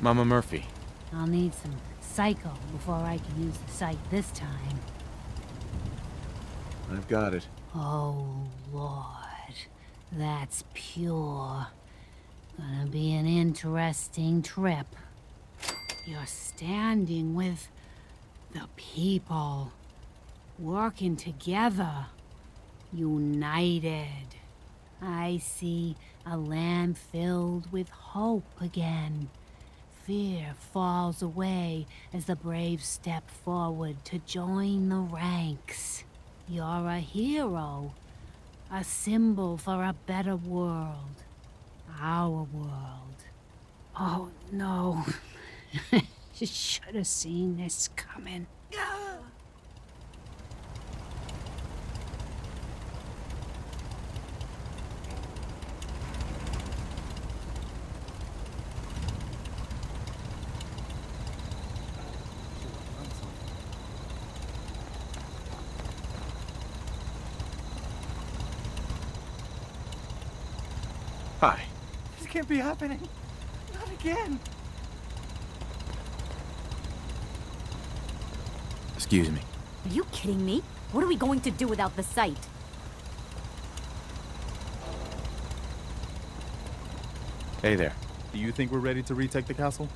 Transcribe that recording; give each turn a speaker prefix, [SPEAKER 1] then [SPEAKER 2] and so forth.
[SPEAKER 1] Mama Murphy.
[SPEAKER 2] I'll need some psycho before I can use the sight this time.
[SPEAKER 1] I've got it.
[SPEAKER 2] Oh, Lord. That's pure. Gonna be an interesting trip. You're standing with the people. Working together. United. I see a land filled with hope again. Fear falls away as the brave step forward to join the ranks. You're a hero, a symbol for a better world. Our world. Oh no. you should have seen this coming.
[SPEAKER 1] Hi.
[SPEAKER 3] This can't be happening. Not again.
[SPEAKER 1] Excuse me.
[SPEAKER 4] Are you kidding me? What are we going to do without the sight?
[SPEAKER 1] Hey there.
[SPEAKER 5] Do you think we're ready to retake the castle?